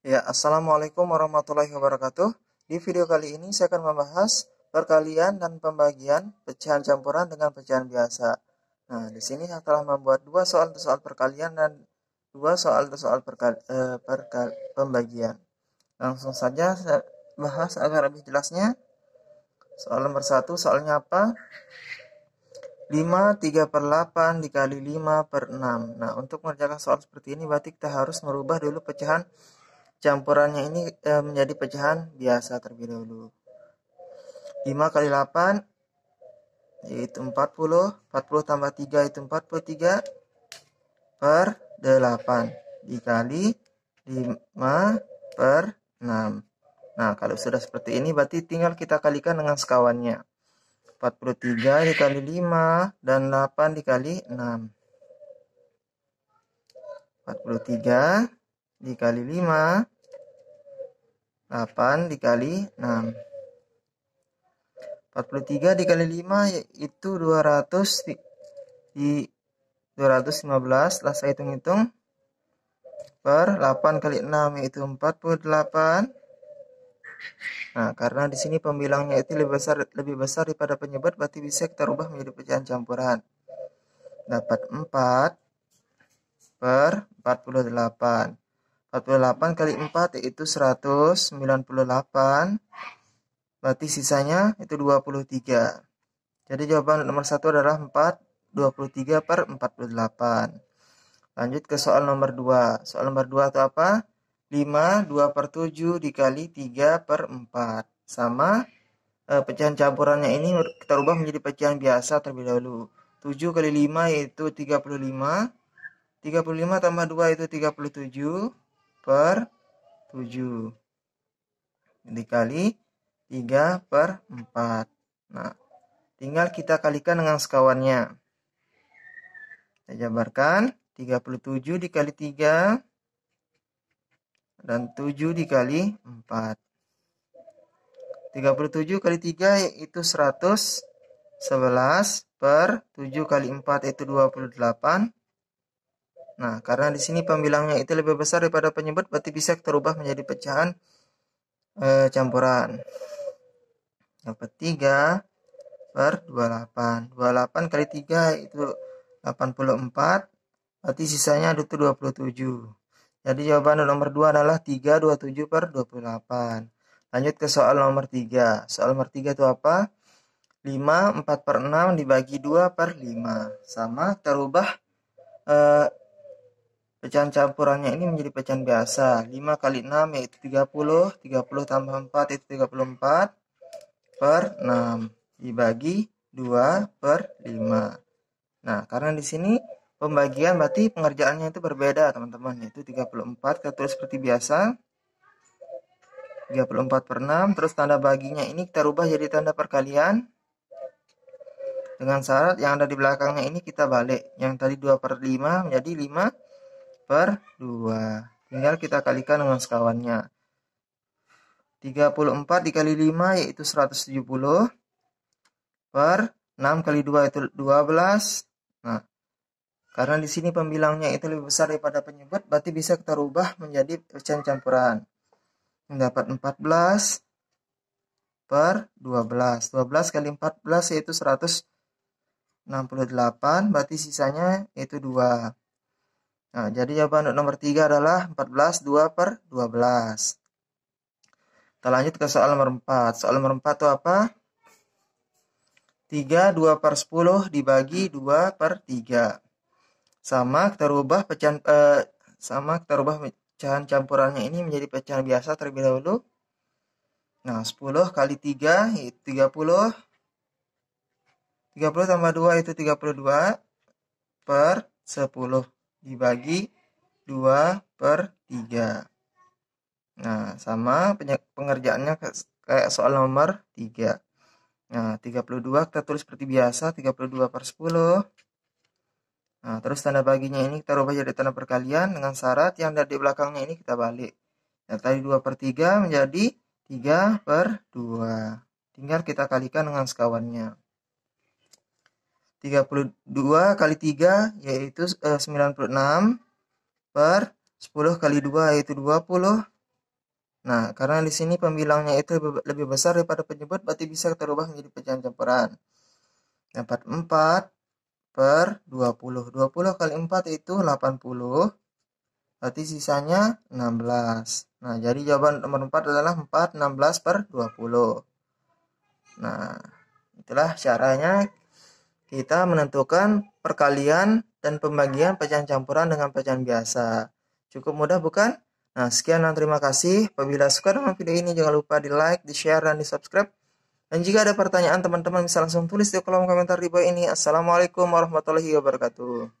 Ya, Assalamualaikum warahmatullahi wabarakatuh. Di video kali ini saya akan membahas perkalian dan pembagian pecahan campuran dengan pecahan biasa. Nah, di sini saya telah membuat dua soal soal perkalian dan dua soal soal perkal, eh, perkal, pembagian. Langsung saja saya bahas agar lebih jelasnya. Soal nomor satu, soalnya apa? 5 3 per 8 dikali 5 per 6. Nah, untuk mengerjakan soal seperti ini berarti kita harus merubah dulu pecahan campurannya ini e, menjadi pecahan biasa terlebih dahulu. 5 kali 8 yaitu 40, 40 tambah 3 itu 43 per 8 dikali 5 per 6. Nah, kalau sudah seperti ini berarti tinggal kita kalikan dengan sekawannya. 43 dikali 5 dan 8 dikali 6. 43 dikali 5 8 dikali 6 43 dikali 5 yaitu 200 di, di 215 setelah saya hitung-hitung per 8 kali 6 yaitu 48 Nah, karena di sini pembilangnya itu lebih besar lebih besar daripada penyebut berarti bisa kita rubah menjadi pecahan campuran. Dapat 4 per 48. 48 kali 4 yaitu 198. Berarti sisanya itu 23. Jadi jawaban nomor 1 adalah 4, 23 per 48. Lanjut ke soal nomor 2. Soal nomor 2 itu apa? 5, 2 per 7 dikali 3 per 4. Sama eh, pecahan campurannya ini kita rubah menjadi pecahan biasa terlebih dahulu. 7 kali 5 yaitu 35. 35 tambah 2 itu 37 per 7 dikali 3 per 4 nah tinggal kita kalikan dengan sekawannya. Kita jabarkan 37 dikali 3 dan 7 dikali 4 37 kali 3 yaitu 111 per 7 kali 4 itu 28 Nah, karena di sini pembilangnya itu lebih besar daripada penyebut, berarti bisa kita rubah menjadi pecahan e, campuran. Dapat 3 per 28. 28 kali 3 itu 84, berarti sisanya itu 27. Jadi jawaban nomor 2 adalah 3, 27 per 28. Lanjut ke soal nomor 3. Soal nomor 3 itu apa? 5, 4 per 6 dibagi 2 per 5. Sama, kita rubah eh, Pecahan campurannya ini menjadi pecahan biasa. 5 kali 6 yaitu 30. 30 tambah 4 itu 34 per 6. Dibagi 2 per 5. Nah, karena di sini pembagian berarti pengerjaannya itu berbeda teman-teman. Yaitu 34 kita tulis seperti biasa. 34 per 6. Terus tanda baginya ini kita rubah jadi tanda perkalian. Dengan syarat yang ada di belakangnya ini kita balik. Yang tadi 2 per 5 menjadi 5 per 2. Tinggal kita kalikan dengan sekawannya. 34 dikali 5 yaitu 170 per 6 kali 2 itu 12. Nah, karena di sini pembilangnya itu lebih besar daripada penyebut, berarti bisa kita rubah menjadi pecahan campuran. Mendapat 14 per 12. 12 kali 14 yaitu 168, berarti sisanya itu 2. Nah, jadi jawaban nomor 3 adalah 14 2 per 12. Kita lanjut ke soal nomor 4. Soal nomor 4 itu apa? 3 2 per 10 dibagi 2 per 3. Sama kita rubah pecahan eh, sama kita rubah pecahan campurannya ini menjadi pecahan biasa terlebih dahulu. Nah, 10 kali 3 itu 30. 30 tambah 2 itu 32 per 10 dibagi 2 per 3. Nah, sama pengerjaannya kayak soal nomor 3. Nah, 32 kita tulis seperti biasa, 32 per 10. Nah, terus tanda baginya ini kita rubah jadi tanda perkalian dengan syarat yang ada di belakangnya ini kita balik. Yang tadi 2 per 3 menjadi 3 per 2. Tinggal kita kalikan dengan sekawannya. 32 kali 3 yaitu eh, 96 per 10 kali 2 yaitu 20 Nah, karena di sini pembilangnya itu lebih, lebih besar daripada penyebut, berarti bisa terubah menjadi pecahan campuran. Dapat 4 per 20. 20 kali 4 itu 80. Berarti sisanya 16. Nah, jadi jawaban nomor 4 adalah 4 16 per 20. Nah, itulah caranya kita menentukan perkalian dan pembagian pecahan campuran dengan pecahan biasa. Cukup mudah bukan? Nah, sekian dan terima kasih. Apabila suka dengan video ini, jangan lupa di like, di share, dan di subscribe. Dan jika ada pertanyaan teman-teman bisa langsung tulis di kolom komentar di bawah ini. Assalamualaikum warahmatullahi wabarakatuh.